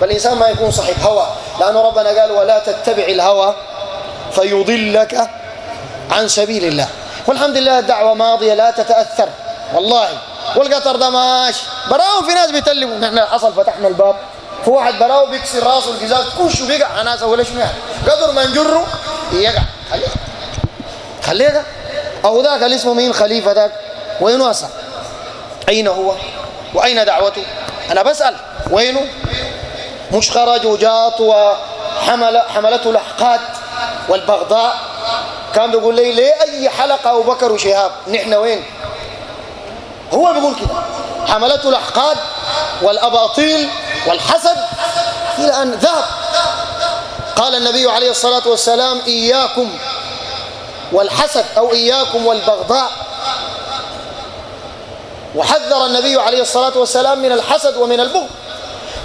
فالإنسان ما يكون صاحب هوى لأنه ربنا قال ولا تتبع الهوى فيضلك عن سبيل الله. والحمد لله الدعوة ماضية لا تتأثر. والله والقطر ده ماشي. براهم في ناس بيتلموا. نحن حصل فتحنا الباب في واحد براو بيكسر راسه القزاز كوشو بيقع أنا ولا شنو يعني؟ قدر ما نجره يقع. خليه خليه أو ذاك اللي اسمه مين؟ خليفة ذاك. وين واسع أين هو؟ وأين دعوته؟ أنا بسأل. وينه؟ مش خرج وجاط وحمل حملته الأحقاد والبغضاء. كان بيقول لي ليه أي حلقة أبو بكر وشهاب؟ نحن وين؟ هو بيقول كده. حملته الأحقاد والأباطيل والحسد إلى أن ذهب. قال النبي عليه الصلاة والسلام إياكم والحسد أو إياكم والبغضاء. وحذر النبي عليه الصلاة والسلام من الحسد ومن البغض.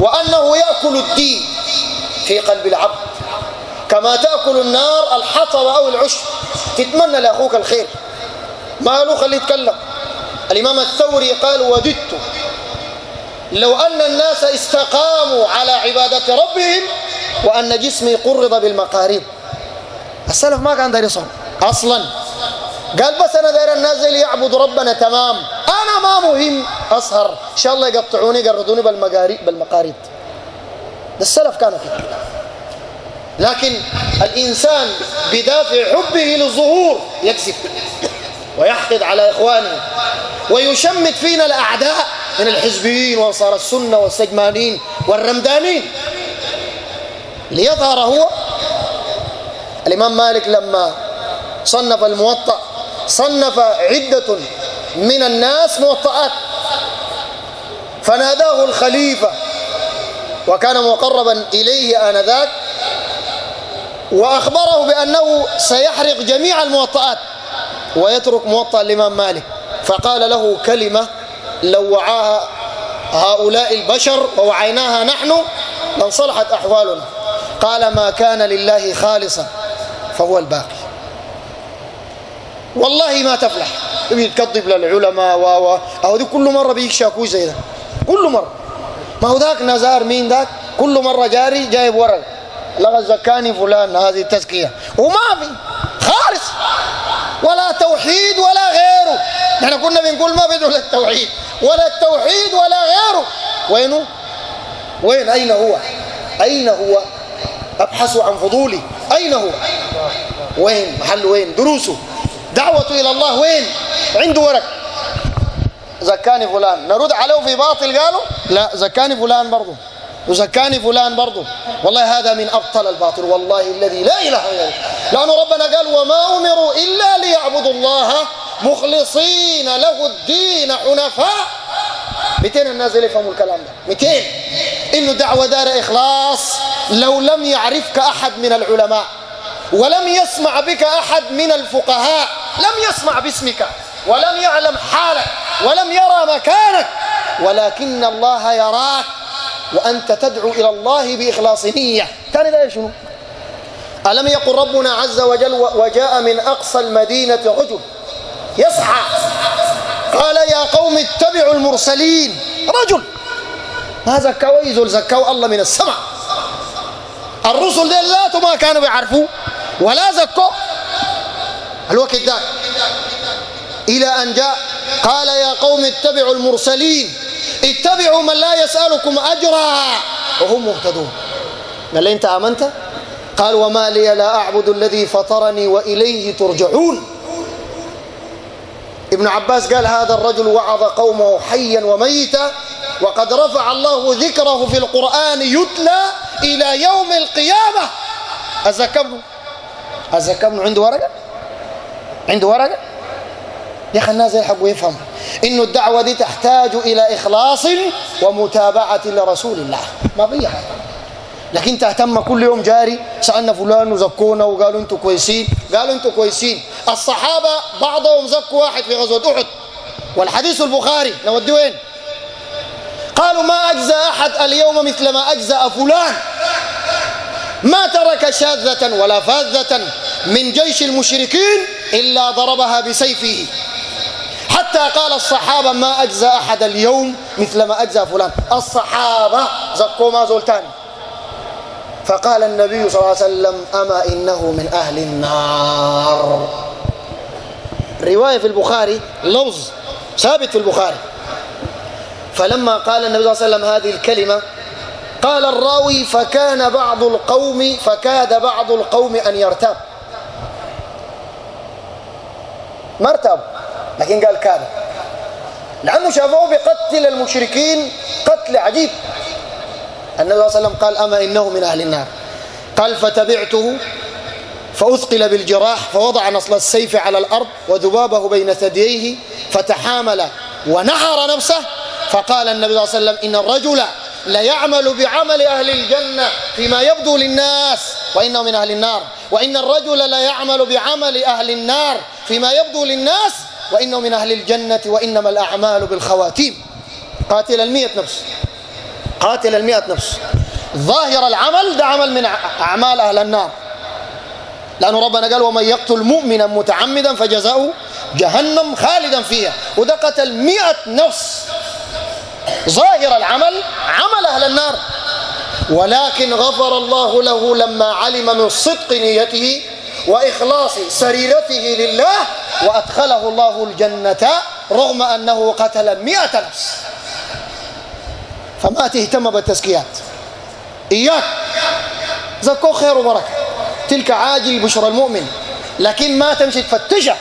وأنه يأكل الدين في قلب العبد. كما تأكل النار الحطب أو العشب. تتمنى لأخوك الخير. ما له خليه يتكلم. الإمام الثوري قال وددت لو أن الناس استقاموا على عبادة ربهم وأن جسمي قرض بالمقاريب السلف ما كان داير يصوم أصلا. قال بس أنا داير الناس اللي يعبد ربنا تمام. أنا ما مهم. أسهر. إن شاء الله يقطعوني بالمقاريب بالمقاريد. ده السلف كانوا كده. لكن الإنسان بدافع حبه للظهور يكذب ويحقد على إخوانه ويشمت فينا الأعداء من الحزبيين وأنصار السنة والسجمانين والرمدانين ليظهر هو الإمام مالك لما صنف الموطأ صنف عدة من الناس موطئات فناداه الخليفة وكان مقربا إليه آنذاك وأخبره بأنه سيحرق جميع الموطئات ويترك موطأ الإمام مالك. فقال له كلمة لو وعاها هؤلاء البشر ووعيناها نحن لانصلحت أحوالنا. قال ما كان لله خالصا. فهو الباقي. والله ما تفلح. يتكذب للعلماء و أو دي كل مرة بيجي شاكوش زي ده. كل مرة. ما هو ذاك نزار مين ذاك؟ كل مرة جاري جايب ورق. لغى زكاني فلان هذه التزكيه وما في. خالص. ولا توحيد ولا غيره. نحن كنا بنقول ما بدعو للتوحيد. ولا التوحيد ولا غيره. وينه؟ وين؟ أين هو؟ أين هو؟ أبحث عن فضولي. أين هو؟ وين؟ محل وين؟ دروسه. دعوته إلى الله وين؟ عنده ورق. زكاني فلان. نرد عليه في باطل قالوا؟ لا زكاني فلان برضه. وزكاني فلان برضه. والله هذا من أبطل الباطل. والله الذي لا إله إلا هو. لأن ربنا قال وما أمروا إلا ليعبدوا الله مخلصين له الدين حنفاء. 200 الناس اللي يفهموا الكلام ده. 200 إنه دعوة دار إخلاص. لو لم يعرفك أحد من العلماء ولم يسمع بك أحد من الفقهاء لم يسمع باسمك ولم يعلم حالك ولم يرى مكانك ولكن الله يراك وأنت تدعو إلى الله بإخلاص نية. ثاني لا شنو ألم يقل ربنا عز وجل وجاء من أقصى المدينة رجل يسعى. قال يا قوم اتبعوا المرسلين. رجل. ما زكوا يزول زكوا الله من السماء. الرسل دي ذاته ما كانوا بيعرفوا ولا زكوا. الوقت ذاك إلى أن جاء. قال يا قوم اتبعوا المرسلين. اتبعوا من لا يسألكم أجرا. وهم مهتدون. قال أنت آمنت؟ قال وما لي لا أعبد الذي فطرني وإليه ترجعون. ابن عباس قال هذا الرجل وعظ قومه حيا وميتا وقد رفع الله ذكره في القرآن يتلى إلى يوم القيامة. أزكبه أزكبه عنده ورقة؟ عنده ورقة يا أخي الناس يلحقوا يفهم إنه الدعوة دي تحتاج إلى إخلاص ومتابعة لرسول الله. ما بيها لكن تهتم كل يوم جاري سألنا فلان وزكونا وقالوا أنتوا كويسين. قالوا أنتوا كويسين. الصحابة بعضهم زكوا واحد في غزوة أحد. والحديث البخاري نوديه وين؟ قالوا ما أجزى أحد اليوم مثل ما أجزى فلان. ما ترك شاذة ولا فاذة. من جيش المشركين إلا ضربها بسيفه. حتى قال الصحابة ما أجزى أحد اليوم مثل ما أجزى فلان. الصحابة زكوا ما زول تاني. فقال النبي صلى الله عليه وسلم أما إنه من أهل النار. رواية في البخاري لفظ ثابت في البخاري. فلما قال النبي صلى الله عليه وسلم هذه الكلمة قال الراوي فكان بعض القوم فكاد بعض القوم أن يرتاب. ما ارتاب لكن قال كاد لأنه شافوه بقتل المشركين قتل عجيب. النبي صلى الله عليه وسلم قال أما إنه من أهل النار. قال فتبعته. فأثقل بالجراح فوضع نصل السيف على الأرض وذبابه بين ثدييه فتحامل ونحر نفسه. فقال النبي صلى الله عليه وسلم إن الرجل ليعمل بعمل أهل الجنة فيما يبدو للناس. وإنه من أهل النار. وإن الرجل ليعمل بعمل أهل النار فيما يبدو للناس وإنه من أهل الجنة وإنما الأعمال بالخواتيم. قاتل المئة نفس. قاتل المئة نفس. ظاهر العمل ده عمل من أعمال أهل النار. لأن ربنا قال ومن يقتل مؤمنا متعمدا فجزاؤه جهنم خالدا فيها. وده قتل مئة نفس. ظاهر العمل عمل أهل النار. ولكن غفر الله له لما علم من صدق نيته وإخلاص سريرته لله وأدخله الله الجنة رغم أنه قتل مئة نفس. فما تهتم بالتزكيات. إياك. زكوه خير وبركة. تلك عاجل بشرى المؤمن. لكن ما تمشي تفتشها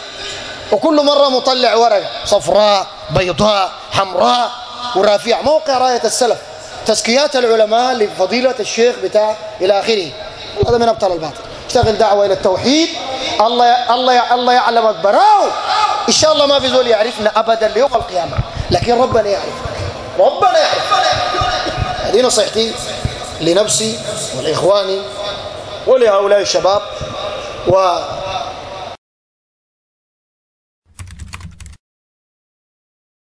وكل مرة مطلع ورقة. صفراء بيضاء حمراء. ورافع. موقع راية السلف. تزكيات العلماء لفضيلة الشيخ بتاع إلى آخره. هذا من أبطال الباطل. اشتغل دعوة إلى التوحيد. الله الله الله يعلمك براو إن شاء الله ما في زول يعرفنا أبدا ليوم القيامة. لكن ربنا يعرف. ربنا يعرف. هذه نصيحتي لنفسي ولإخواني ولهؤلاء الشباب. و